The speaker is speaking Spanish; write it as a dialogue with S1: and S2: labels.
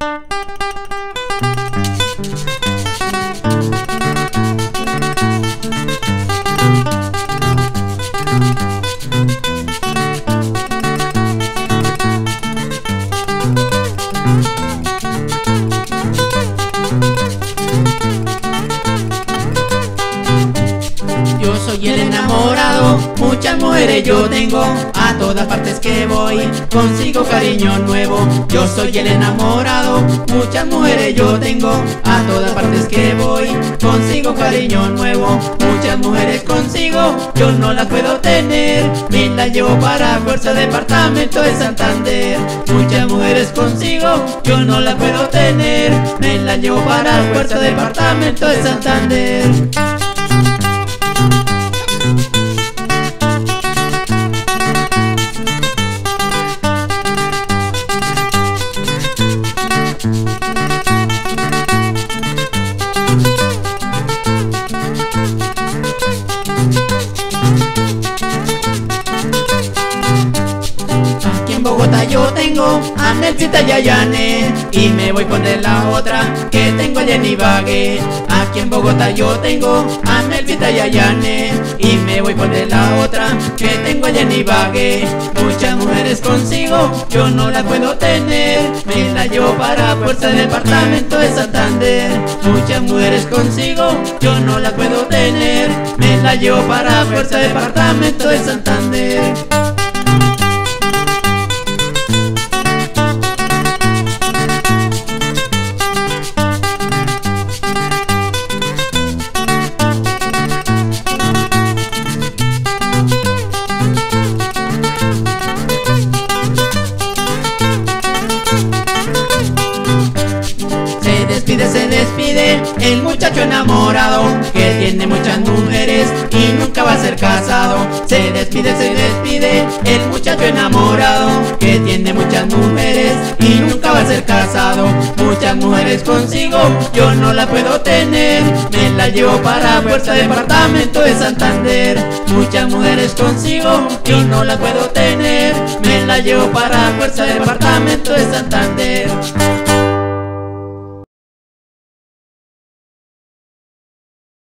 S1: Yo soy el enamorado, muchas mujeres yo tengo, todas partes que voy consigo cariño nuevo. Yo soy el enamorado, muchas mujeres yo tengo, a todas partes que voy consigo cariño nuevo. Muchas mujeres consigo, yo no las puedo tener, me las llevo para fuerza departamento de Santander. Muchas mujeres consigo, yo no las puedo tener, me las llevo para fuerza departamento de Santander. Yo tengo a Nelsita Yayane Y me voy con la otra que tengo a Jenny Bague. Aquí en Bogotá yo tengo a Nelsita Yayane Y me voy con la otra que tengo a Jenny Bague. Muchas mujeres consigo, yo no las puedo tener. Me la llevo para fuerza del departamento de Santander. Muchas mujeres consigo, yo no las puedo tener. Me la llevo para fuerza del departamento de Santander despide, se despide el muchacho enamorado que tiene muchas mujeres y nunca va a ser casado. Se despide, se despide el muchacho enamorado que tiene muchas mujeres y nunca va a ser casado. Muchas mujeres consigo, yo no la puedo tener, me la llevo para fuerza departamento de Santander. Muchas mujeres consigo, yo no la puedo tener, me la llevo para fuerza departamento de Santander.